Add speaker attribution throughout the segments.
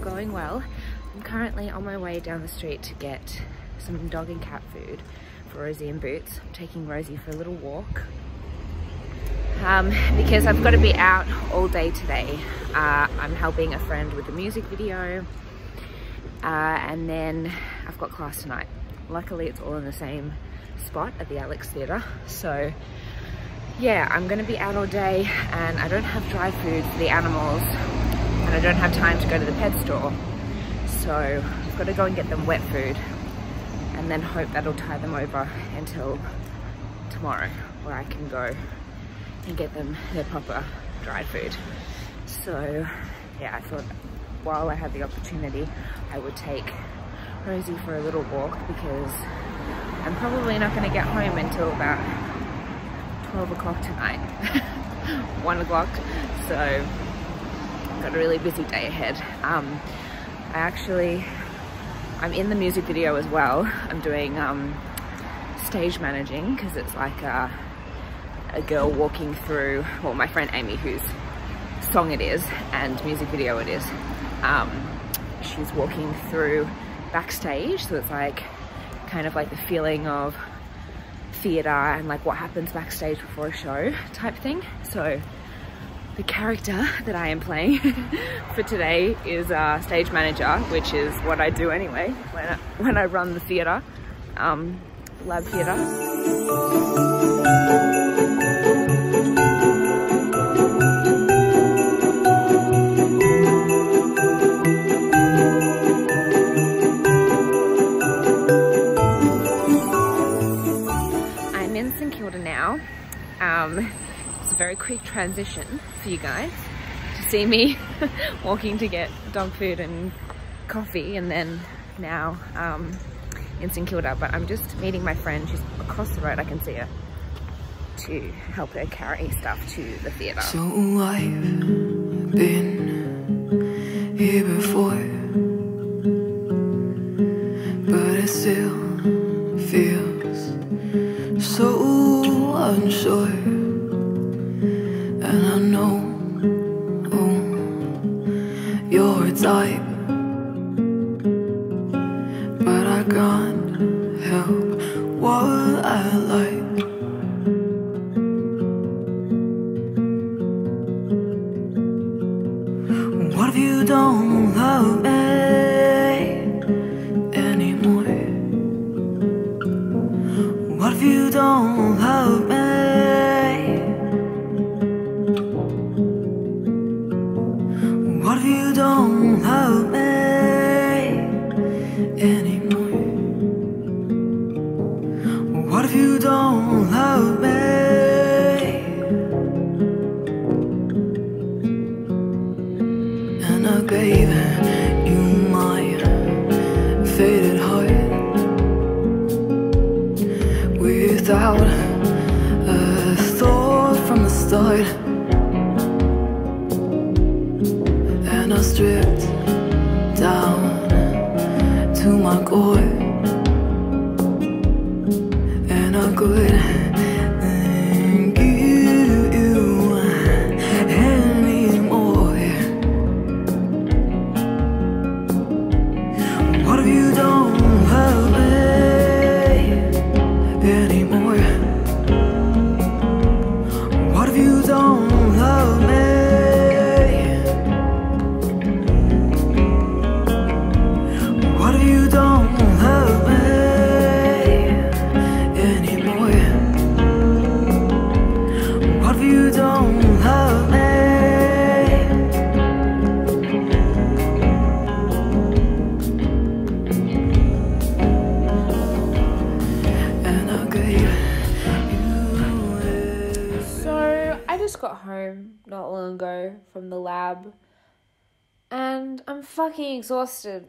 Speaker 1: going well. I'm currently on my way down the street to get some dog and cat food for Rosie and Boots. I'm taking Rosie for a little walk um, because I've got to be out all day today. Uh, I'm helping a friend with a music video uh, and then I've got class tonight. Luckily, it's all in the same spot at the Alex Theatre. So yeah, I'm gonna be out all day and I don't have dry food for the animals and I don't have time to go to the pet store. So I've got to go and get them wet food and then hope that'll tie them over until tomorrow where I can go and get them their proper dry food. So yeah, I thought while I had the opportunity, I would take Rosie for a little walk because I'm probably not gonna get home until about 12 o'clock tonight, 1 o'clock, so got a really busy day ahead. Um, I actually, I'm in the music video as well. I'm doing um, stage managing because it's like a, a girl walking through, well my friend Amy whose song it is and music video it is, um, she's walking through backstage so it's like kind of like the feeling of theatre and like what happens backstage before a show type thing. So the character that I am playing for today is a stage manager, which is what I do anyway when I, when I run the theatre, um, lab theatre. Transition for you guys to see me walking to get dog food and coffee and then now um, in St Kilda. But I'm just meeting my friend, she's across the road, I can see her, to help her carry stuff to the theatre.
Speaker 2: So I've been here before, What if you don't love me anymore? What if you don't
Speaker 1: exhausted,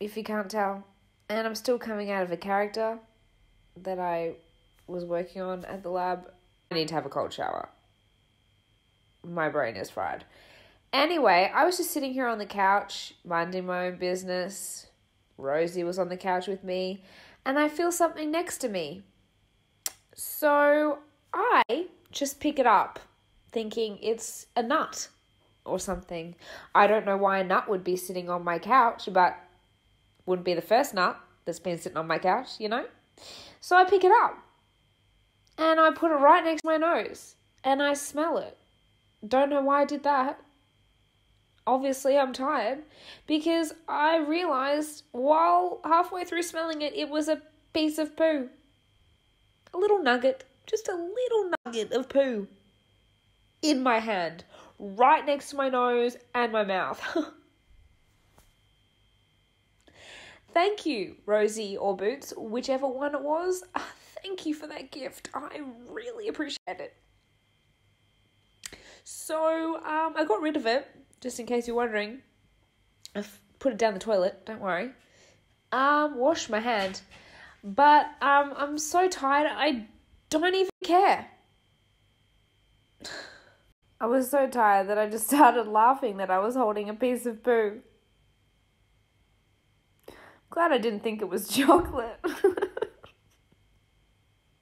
Speaker 1: if you can't tell. And I'm still coming out of a character that I was working on at the lab. I need to have a cold shower. My brain is fried. Anyway, I was just sitting here on the couch, minding my own business. Rosie was on the couch with me, and I feel something next to me. So I just pick it up, thinking it's a nut or something. I don't know why a nut would be sitting on my couch, but wouldn't be the first nut that's been sitting on my couch, you know? So I pick it up and I put it right next to my nose and I smell it. Don't know why I did that. Obviously, I'm tired because I realized while halfway through smelling it, it was a piece of poo. A little nugget, just a little nugget of poo in my hand, right next to my nose and my mouth. Thank you, Rosie or Boots, whichever one it was. Thank you for that gift. I really appreciate it. So, um, I got rid of it, just in case you're wondering. I've put it down the toilet, don't worry. Um, wash my hand. But, um, I'm so tired, I don't even care. I was so tired that I just started laughing that I was holding a piece of poo. Glad I didn't think it was chocolate.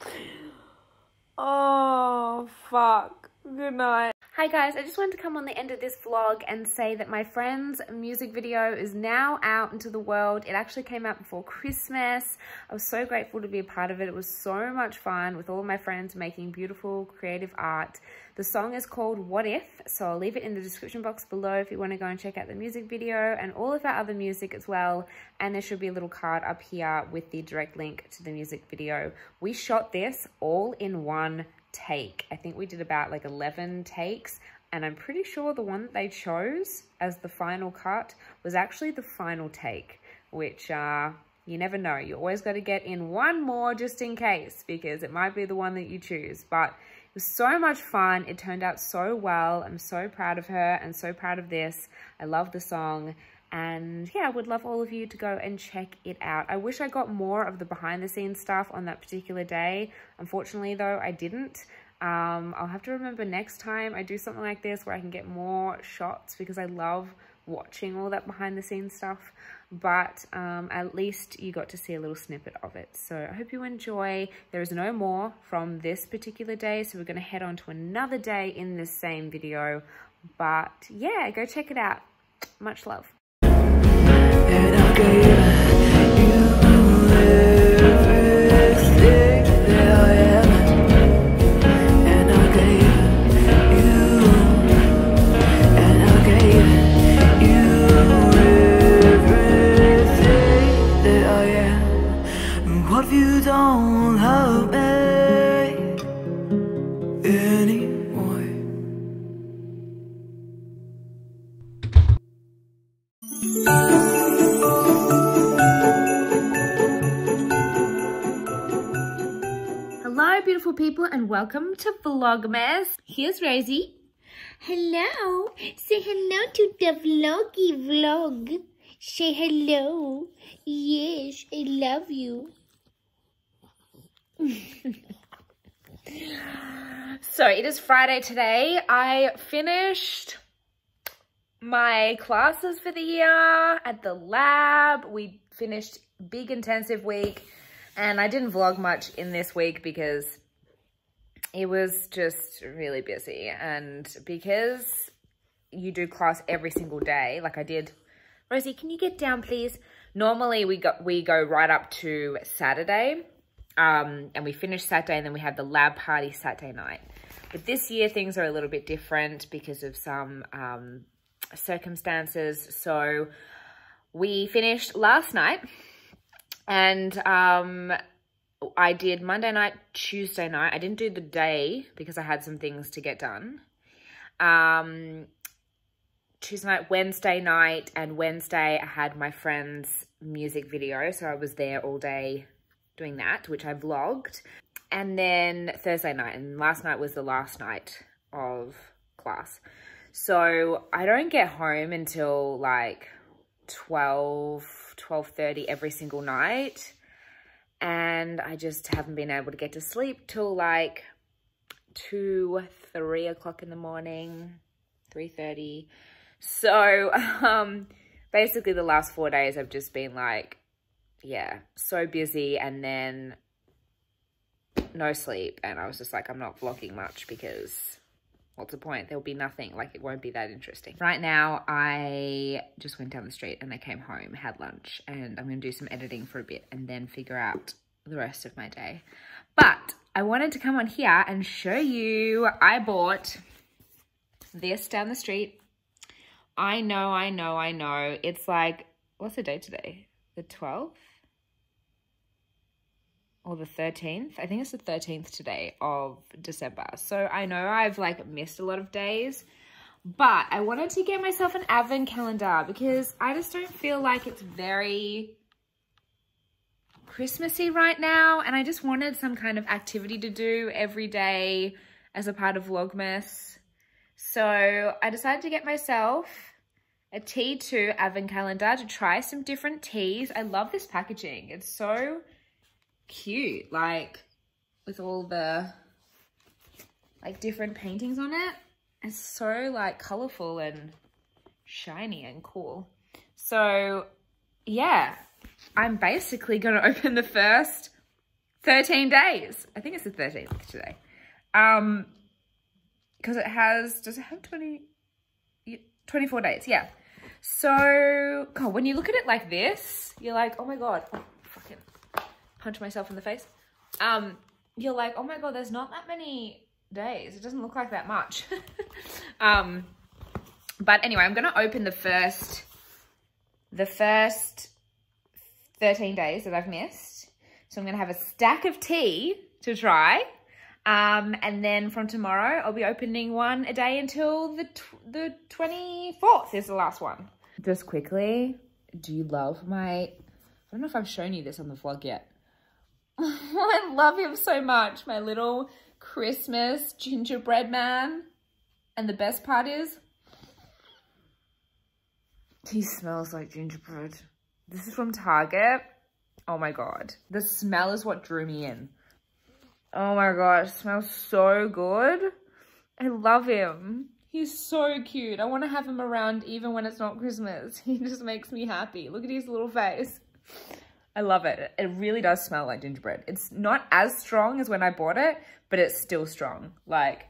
Speaker 1: oh, fuck. Good night. Hi guys, I just wanted to come on the end of this vlog and say that my friend's music video is now out into the world. It actually came out before Christmas. I was so grateful to be a part of it. It was so much fun with all of my friends making beautiful creative art. The song is called What If, so I'll leave it in the description box below if you want to go and check out the music video and all of our other music as well. And there should be a little card up here with the direct link to the music video. We shot this all in one take. I think we did about like 11 takes and I'm pretty sure the one that they chose as the final cut was actually the final take, which uh, you never know. You always got to get in one more just in case because it might be the one that you choose. But it was so much fun. It turned out so well. I'm so proud of her and so proud of this. I love the song and yeah, I would love all of you to go and check it out. I wish I got more of the behind the scenes stuff on that particular day. Unfortunately though, I didn't. Um, I'll have to remember next time I do something like this where I can get more shots because I love watching all that behind the scenes stuff but um, at least you got to see a little snippet of it so I hope you enjoy there is no more from this particular day so we're going to head on to another day in this same video but yeah go check it out much love welcome to Vlogmas. Here's Rosie.
Speaker 3: Hello. Say hello to the vloggy vlog. Say hello. Yes, I love you.
Speaker 1: so it is Friday today. I finished my classes for the year at the lab. We finished big intensive week and I didn't vlog much in this week because it was just really busy and because you do class every single day like I did Rosie can you get down please normally we go we go right up to Saturday um, and we finish Saturday and then we have the lab party Saturday night. But this year things are a little bit different because of some um, circumstances. So we finished last night and um, I did Monday night, Tuesday night. I didn't do the day because I had some things to get done. Um, Tuesday night, Wednesday night, and Wednesday I had my friend's music video. So I was there all day doing that, which I vlogged. And then Thursday night, and last night was the last night of class. So I don't get home until like 12, 12.30 every single night. And I just haven't been able to get to sleep till like 2, 3 o'clock in the morning, 3.30. So, um, basically the last four days I've just been like, yeah, so busy and then no sleep. And I was just like, I'm not vlogging much because what's the point? There'll be nothing, like it won't be that interesting. Right now, I just went down the street and I came home, had lunch, and I'm gonna do some editing for a bit and then figure out the rest of my day. But I wanted to come on here and show you, I bought this down the street. I know, I know, I know. It's like, what's the date today? The 12th? Or the 13th? I think it's the 13th today of December. So I know I've like missed a lot of days, but I wanted to get myself an advent calendar because I just don't feel like it's very Christmassy right now. And I just wanted some kind of activity to do every day as a part of Vlogmas. So I decided to get myself a T2 advent calendar to try some different teas. I love this packaging. It's so cute, like with all the like different paintings on it. It's so like colorful and shiny and cool. So yeah, I'm basically going to open the first 13 days. I think it's the 13th today. Um, because it has, does it have 20, 24 days? Yeah. So, God, when you look at it like this, you're like, oh my God, punch myself in the face. Um, you're like, oh my God, there's not that many days. It doesn't look like that much. um, but anyway, I'm going to open the first, the first 13 days that I've missed. So I'm going to have a stack of tea to try. Um, and then from tomorrow, I'll be opening one a day until the, the 24th is the last one. Just quickly, do you love my, I don't know if I've shown you this on the vlog yet. I love him so much, my little Christmas gingerbread man. And the best part is, he smells like gingerbread. This is from Target. Oh my God. The smell is what drew me in. Oh my God, smells so good. I love him. He's so cute. I want to have him around even when it's not Christmas. He just makes me happy. Look at his little face. I love it. It really does smell like gingerbread. It's not as strong as when I bought it, but it's still strong. Like,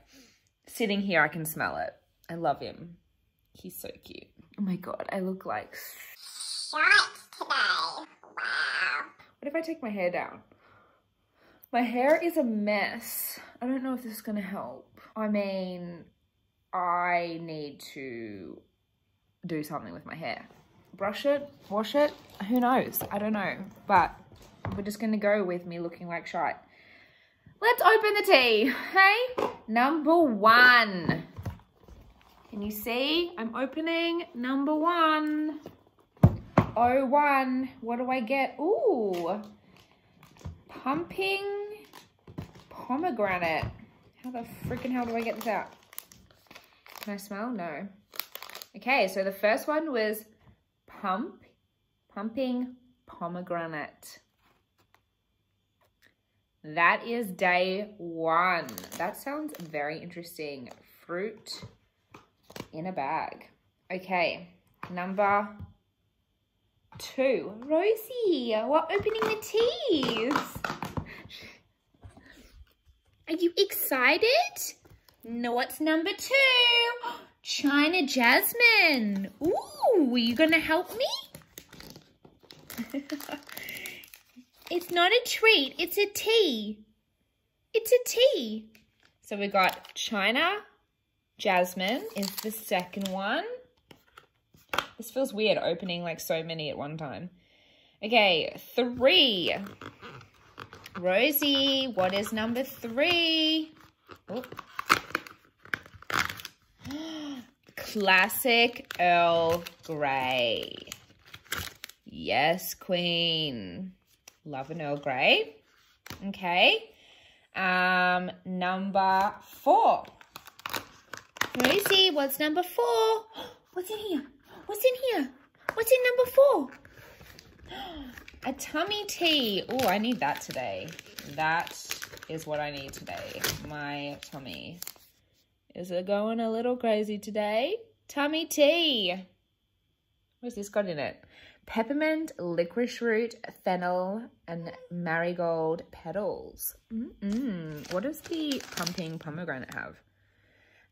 Speaker 1: sitting here, I can smell it. I love him. He's so cute. Oh my God, I look like... Shut today. Wow. What if I take my hair down? My hair is a mess. I don't know if this is gonna help. I mean, I need to do something with my hair. Brush it, wash it, who knows? I don't know. But we're just gonna go with me looking like shite. Let's open the tea, hey? Number one. Can you see? I'm opening number one. Oh, one. What do I get? Ooh. Pumping pomegranate. How the freaking hell do I get this out? Can I smell? No. Okay, so the first one was pump, pumping pomegranate. That is day one. That sounds very interesting. Fruit in a bag. Okay, number two. Rosie, we're opening the teas. Are you excited? No, what's number two? China Jasmine. Ooh, are you gonna help me? it's not a treat, it's a tea. It's a tea. So we got China Jasmine is the second one. This feels weird opening like so many at one time. Okay, three. Rosie, what is number three? Oh. Classic Earl Grey. Yes, queen. Love an Earl Grey. Okay. Um, number four. Rosie, what's number four? What's in here? What's in here? What's in number four? A tummy tea. Oh, I need that today. That is what I need today. My tummy. Is it going a little crazy today? tummy tea. What's this got in it? Peppermint, licorice root, fennel, and marigold petals. Mm-mm. What does the pumping pomegranate have?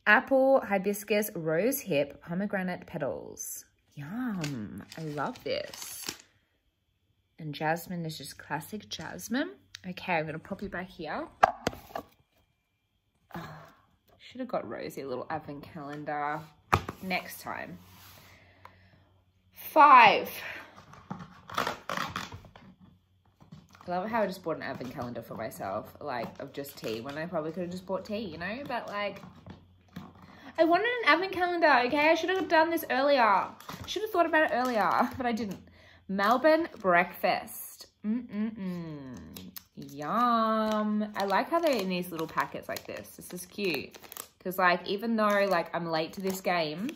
Speaker 1: Apple, hibiscus, rose hip, pomegranate petals. Yum. I love this. And jasmine is just classic jasmine. Okay, I'm going to pop you back here. Should have got Rosie a little advent calendar next time. Five. I love how I just bought an advent calendar for myself, like of just tea, when I probably could have just bought tea, you know? But like, I wanted an advent calendar, okay? I should have done this earlier. Should have thought about it earlier, but I didn't. Melbourne breakfast. Mm-mm-mm. Yum. I like how they're in these little packets like this. This is cute. Because like, even though like I'm late to this game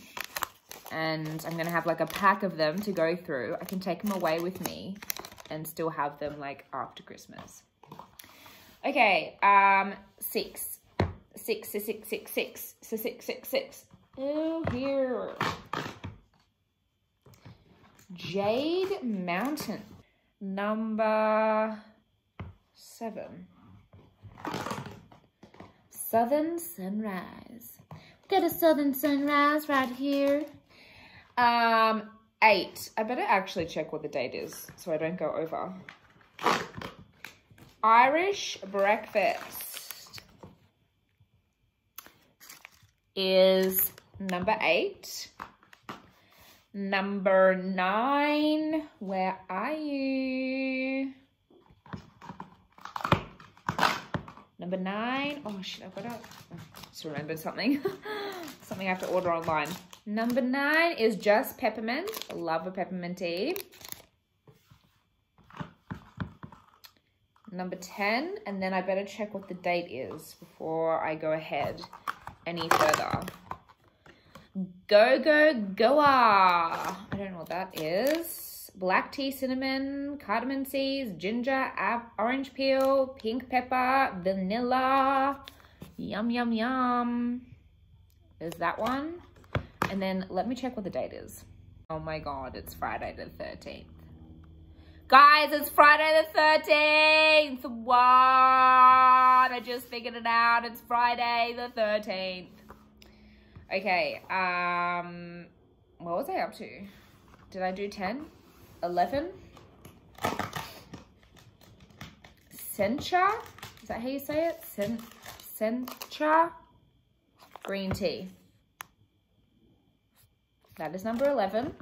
Speaker 1: and I'm going to have like a pack of them to go through, I can take them away with me and still have them like after Christmas. Okay, um, six. Six, six, six, six, six, six, six, six, six. Oh, here. Jade Mountain. Number seven. Southern Sunrise. We Got a Southern Sunrise right here. Um, eight. I better actually check what the date is so I don't go over. Irish breakfast is number eight. Number nine, where are you? Number nine, oh shit, I've got to, just remembered something. something I have to order online. Number nine is just peppermint. I love a peppermint tea. Number 10, and then I better check what the date is before I go ahead any further. Go, go, goa. I don't know what that is. Black tea, cinnamon, cardamom seeds, ginger, orange peel, pink pepper, vanilla. Yum, yum, yum. Is that one? And then let me check what the date is. Oh my God, it's Friday the 13th. Guys, it's Friday the 13th. What? I just figured it out. It's Friday the 13th. Okay, um, what was I up to? Did I do 10? 11? Sencha? Is that how you say it? Sen Sencha? Green tea. That is number 11.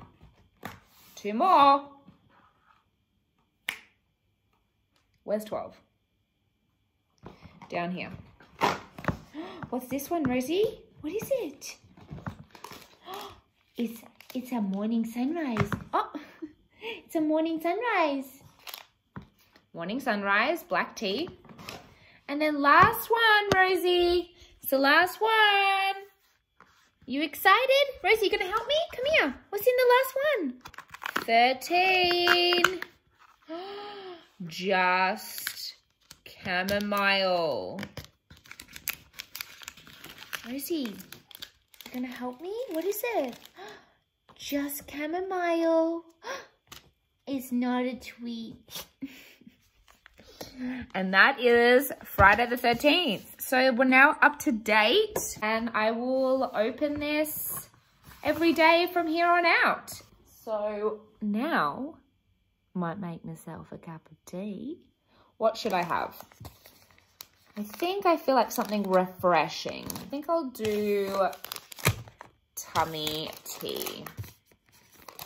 Speaker 1: Two more. Where's 12? Down here. What's this one, Rosie? What is it? It's, it's a morning sunrise. Oh, it's a morning sunrise. Morning sunrise, black tea. And then last one, Rosie. It's the last one. You excited? Rosie, you gonna help me? Come here. What's in the last one? 13. Just chamomile. Rosie, you gonna help me? What is it? Just chamomile. It's not a tweet. and that is Friday the 13th. So we're now up to date and I will open this every day from here on out. So now might make myself a cup of tea. What should I have? I think I feel like something refreshing. I think I'll do tummy tea,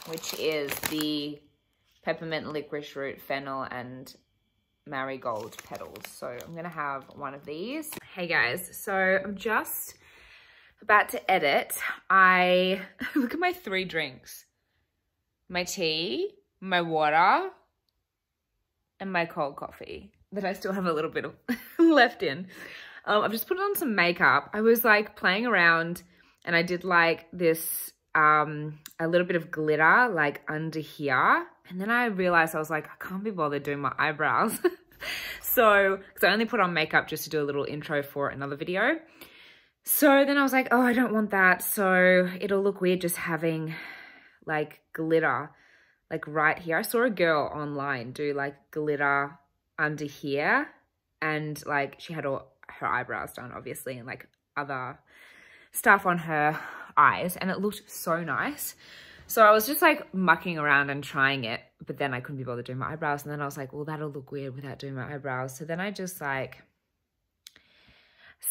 Speaker 1: which is the peppermint, licorice root, fennel, and marigold petals. So I'm going to have one of these. Hey guys, so I'm just about to edit. I, look at my three drinks. My tea, my water, and my cold coffee that I still have a little bit of left in. Um, I've just put on some makeup. I was like playing around and I did like this, um, a little bit of glitter like under here. And then I realized I was like, I can't be bothered doing my eyebrows. so, because I only put on makeup just to do a little intro for another video. So then I was like, oh, I don't want that. So it'll look weird just having like glitter like right here. I saw a girl online do like glitter under here and like she had all her eyebrows done obviously and like other stuff on her eyes and it looked so nice. So I was just like mucking around and trying it, but then I couldn't be bothered doing my eyebrows. And then I was like, well, that'll look weird without doing my eyebrows. So then I just like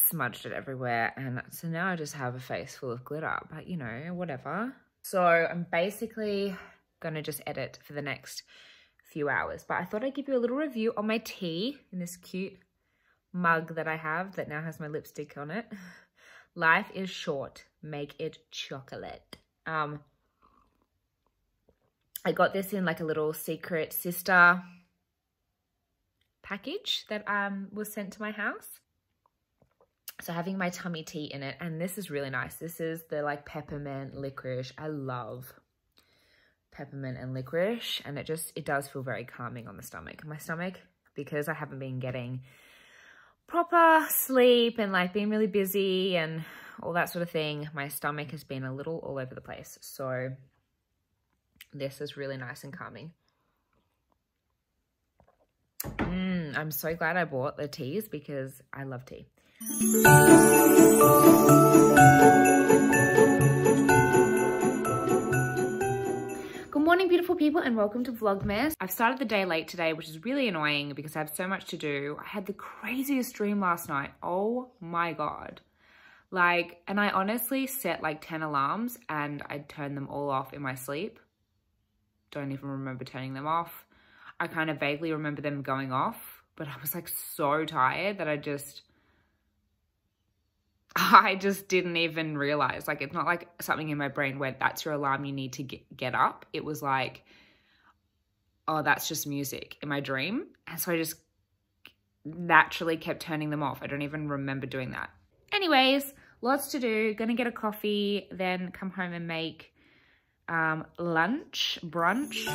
Speaker 1: smudged it everywhere. And so now I just have a face full of glitter, but you know, whatever. So I'm basically gonna just edit for the next few hours. But I thought I'd give you a little review on my tea in this cute mug that I have that now has my lipstick on it. Life is short, make it chocolate. Um, I got this in like a little secret sister package that um, was sent to my house. So having my tummy tea in it, and this is really nice. This is the like peppermint licorice. I love peppermint and licorice, and it just, it does feel very calming on the stomach. My stomach, because I haven't been getting proper sleep and like being really busy and all that sort of thing, my stomach has been a little all over the place. So this is really nice and calming. Mm, I'm so glad I bought the teas because I love tea. Morning, beautiful people, and welcome to Vlogmas. I've started the day late today, which is really annoying because I have so much to do. I had the craziest dream last night. Oh my God. Like, and I honestly set like 10 alarms and I turned them all off in my sleep. Don't even remember turning them off. I kind of vaguely remember them going off, but I was like so tired that I just, I just didn't even realize. Like, it's not like something in my brain went, that's your alarm, you need to get, get up. It was like, oh, that's just music in my dream. And so I just naturally kept turning them off. I don't even remember doing that. Anyways, lots to do. Gonna get a coffee, then come home and make um, lunch, brunch.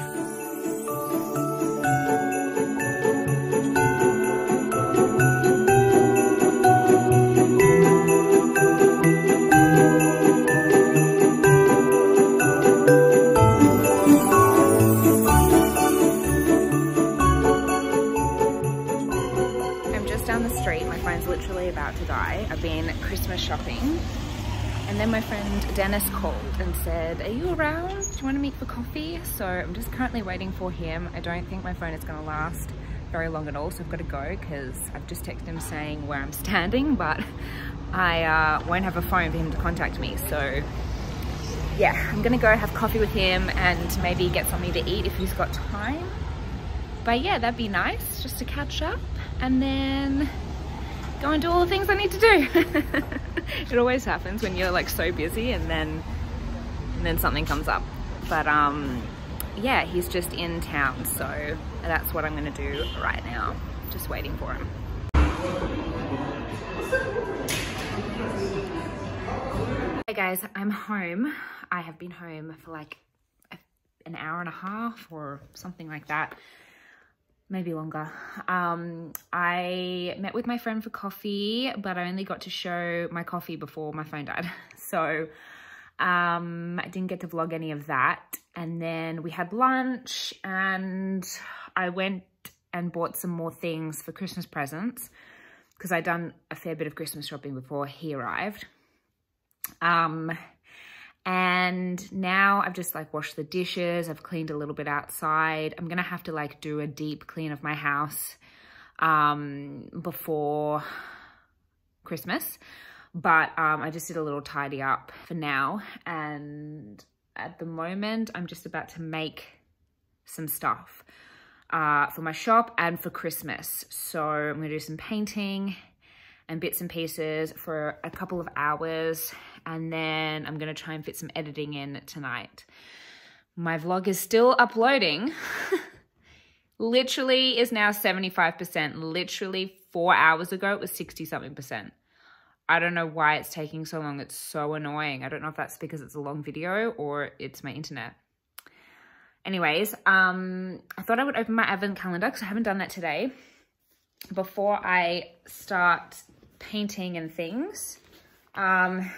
Speaker 1: I've been Christmas shopping and then my friend Dennis called and said, are you around? Do you want to meet for coffee? So I'm just currently waiting for him. I don't think my phone is going to last very long at all. So I've got to go because I've just texted him saying where I'm standing, but I uh, won't have a phone for him to contact me. So yeah, I'm going to go have coffee with him and maybe get something to eat if he's got time. But yeah, that'd be nice just to catch up and then go and do all the things I need to do. it always happens when you're like so busy and then and then something comes up. But um, yeah, he's just in town, so that's what I'm gonna do right now. Just waiting for him. Hey guys, I'm home. I have been home for like an hour and a half or something like that maybe longer. Um, I met with my friend for coffee, but I only got to show my coffee before my phone died. So um, I didn't get to vlog any of that. And then we had lunch and I went and bought some more things for Christmas presents because I'd done a fair bit of Christmas shopping before he arrived. Um, and now I've just like washed the dishes. I've cleaned a little bit outside. I'm going to have to like do a deep clean of my house um, before Christmas. But um, I just did a little tidy up for now. And at the moment, I'm just about to make some stuff uh, for my shop and for Christmas. So I'm going to do some painting and bits and pieces for a couple of hours and then I'm going to try and fit some editing in tonight. My vlog is still uploading. Literally is now 75%. Literally four hours ago, it was 60 something percent. I don't know why it's taking so long. It's so annoying. I don't know if that's because it's a long video or it's my internet. Anyways, um, I thought I would open my advent calendar because I haven't done that today. Before I start painting and things, Um,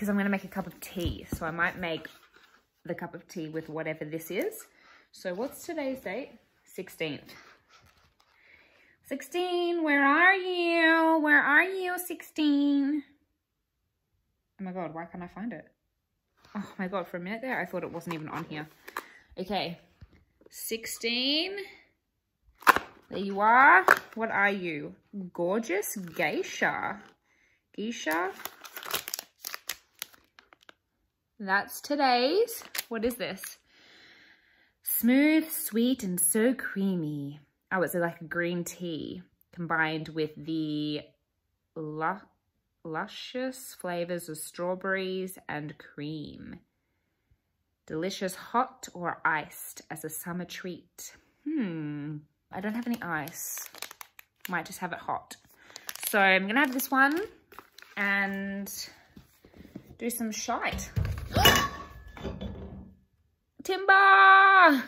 Speaker 1: because I'm gonna make a cup of tea. So I might make the cup of tea with whatever this is. So what's today's date? 16th. 16, where are you? Where are you, 16? Oh my God, why can't I find it? Oh my God, for a minute there, I thought it wasn't even on here. Okay, 16. There you are. What are you? Gorgeous geisha. Geisha. That's today's. What is this? Smooth, sweet, and so creamy. Oh, it's like a green tea combined with the lu luscious flavors of strawberries and cream. Delicious hot or iced as a summer treat. Hmm, I don't have any ice. Might just have it hot. So I'm gonna have this one and do some shite. Timber!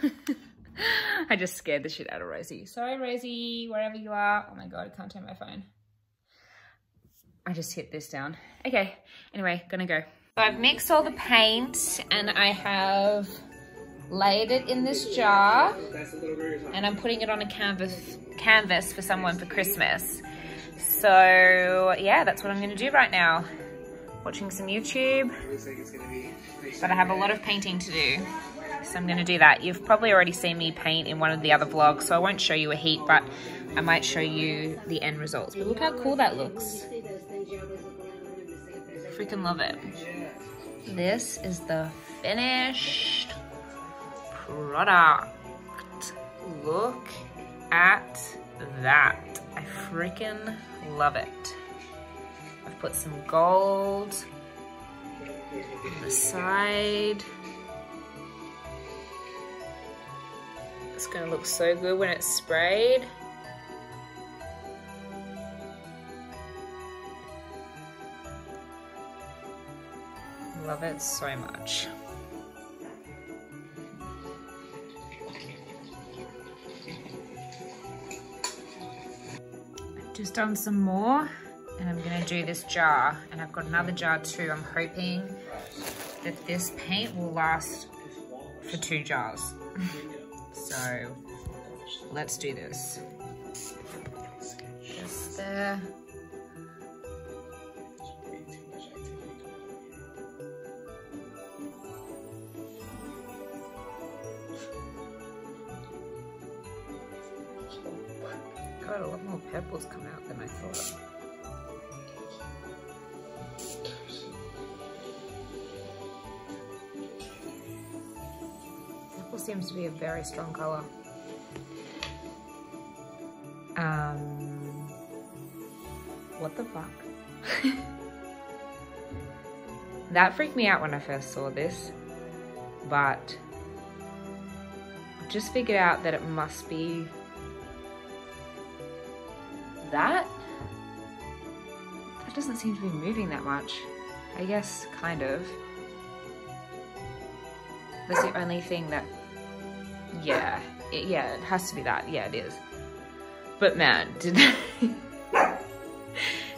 Speaker 1: I just scared the shit out of Rosie. Sorry, Rosie, wherever you are. Oh my God, I can't turn my phone. I just hit this down. Okay, anyway, gonna go. So I've mixed all the paint and I have laid it in this jar and I'm putting it on a canvas canvas for someone for Christmas. So yeah, that's what I'm gonna do right now. Watching some YouTube, but I have a lot of painting to do. So I'm gonna do that. You've probably already seen me paint in one of the other vlogs, so I won't show you a heat, but I might show you the end results. But look how cool that looks. Freaking love it. This is the finished product. Look at that. I freaking love it. I've put some gold on the side. It's gonna look so good when it's sprayed. Love it so much. Just done some more and I'm gonna do this jar and I've got another jar too. I'm hoping that this paint will last for two jars. so let's do this. Just there. God, a lot more pebbles come out than I thought. Seems to be a very strong color. Um, what the fuck? that freaked me out when I first saw this, but just figured out that it must be that? That doesn't seem to be moving that much. I guess, kind of. That's the only thing that, yeah, it, yeah, it has to be that. Yeah, it is. But man, did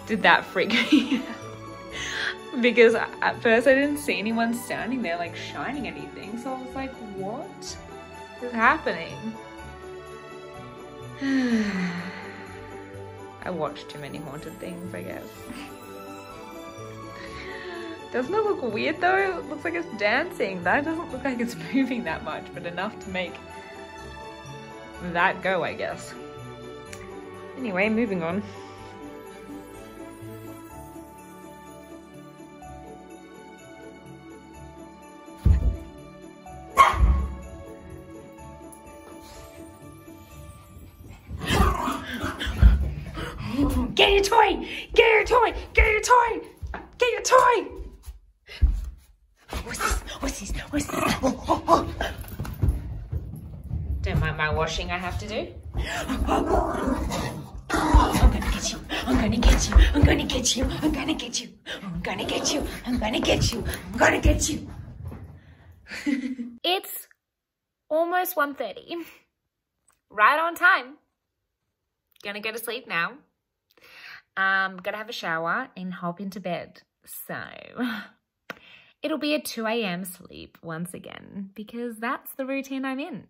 Speaker 1: did that freak me out? Because at first I didn't see anyone standing there like shining anything. So I was like, what is happening? I watched too many haunted things, I guess. Doesn't it look weird though? It looks like it's dancing. That doesn't look like it's moving that much, but enough to make that go, I guess. Anyway, moving on. Don't my washing I have to do. I'm gonna get you. I'm gonna get you. I'm gonna get you. I'm gonna get you. I'm gonna get you. I'm gonna get you. I'm gonna get you. it's almost 1.30. Right on time. Gonna go to sleep now. Um, gonna have a shower and hop into bed. So it'll be a 2 a.m. sleep once again because that's the routine I'm in.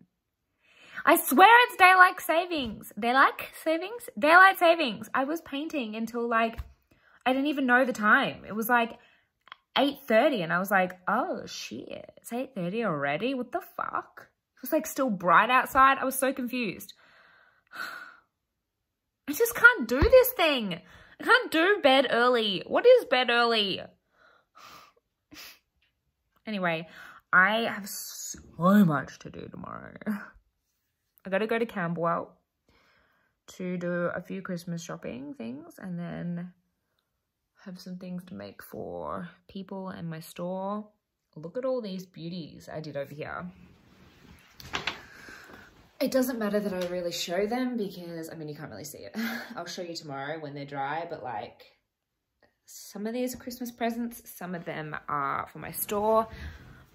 Speaker 1: I swear it's daylight savings. Daylight savings? Daylight savings. I was painting until like, I didn't even know the time. It was like 8.30 and I was like, oh shit, it's 8.30 already? What the fuck? It was like still bright outside. I was so confused. I just can't do this thing. I can't do bed early. What is bed early? Anyway, I have so much to do tomorrow. I gotta go to Camberwell to do a few Christmas shopping things and then have some things to make for people and my store. Look at all these beauties I did over here. It doesn't matter that I really show them because, I mean, you can't really see it. I'll show you tomorrow when they're dry, but like some of these Christmas presents, some of them are for my store,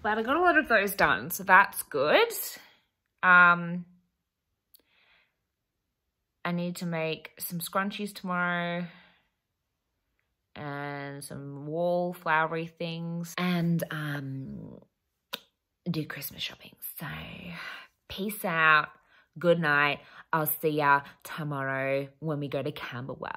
Speaker 1: but I got a lot of those done, so that's good. Um, I need to make some scrunchies tomorrow and some wall flowery things and um, do Christmas shopping. So peace out. Good night. I'll see ya tomorrow when we go to Camberwell.